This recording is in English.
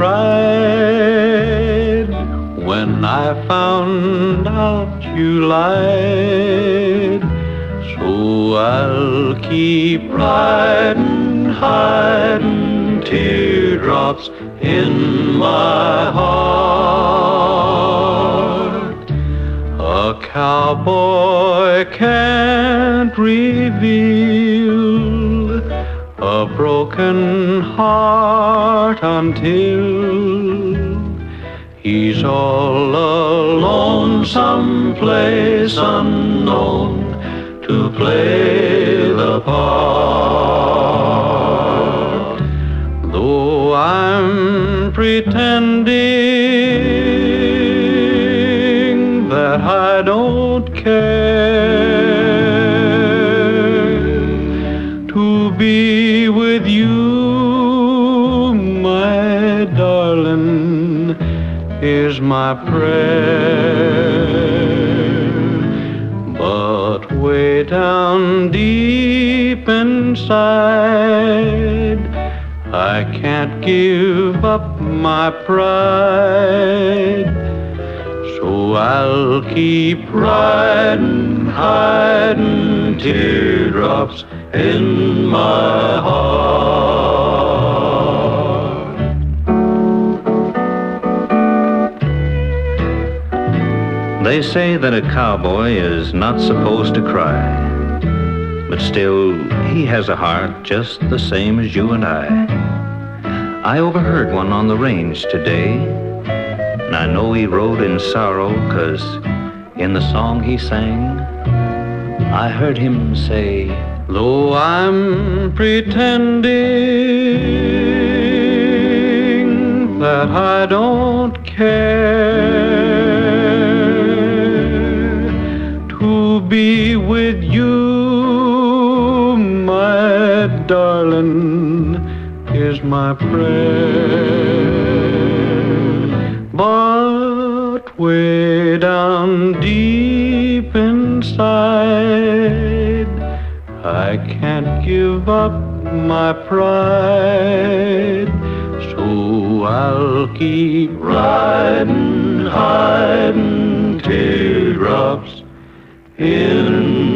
cried when I found out you lied. So I'll keep riding, hiding teardrops in my heart. A cowboy can't reveal broken heart until he's all alone someplace unknown to play the part. Though I'm pretending my prayer. But way down deep inside, I can't give up my pride. So I'll keep riding, hiding teardrops in my They say that a cowboy is not supposed to cry, but still, he has a heart just the same as you and I. I overheard one on the range today, and I know he rode in sorrow, 'cause in the song he sang, I heard him say, Though I'm pretending that I don't care my darling, is my prayer. But way down deep inside, I can't give up my pride. So I'll keep riding, hiding teardrops in